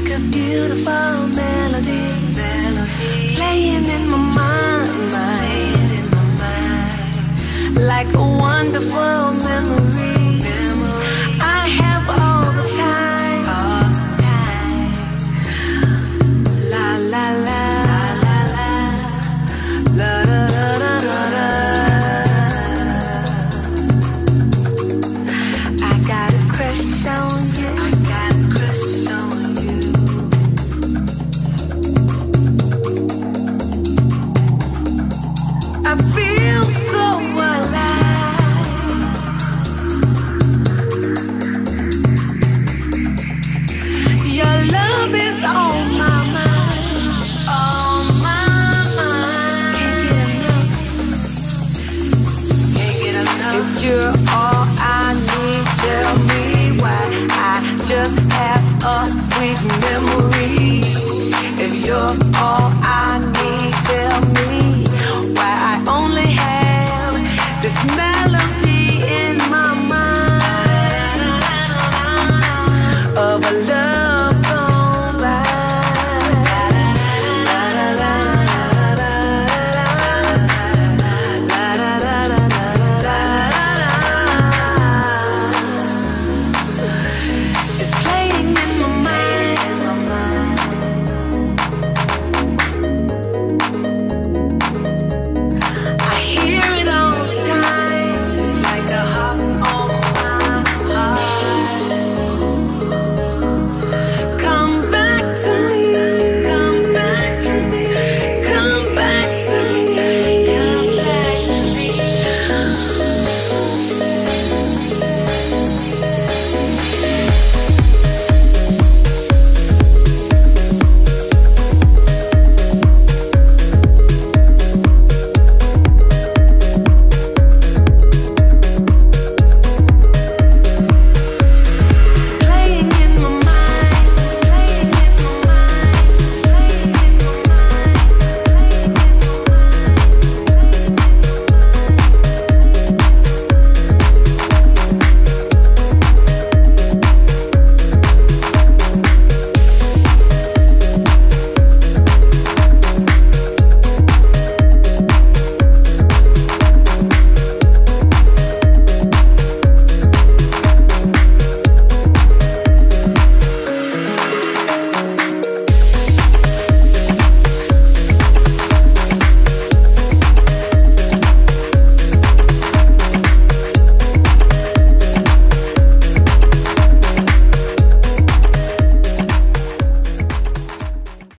like a beautiful melody, melody. playing in my mind, mind. In my mind. like a wonderful memory.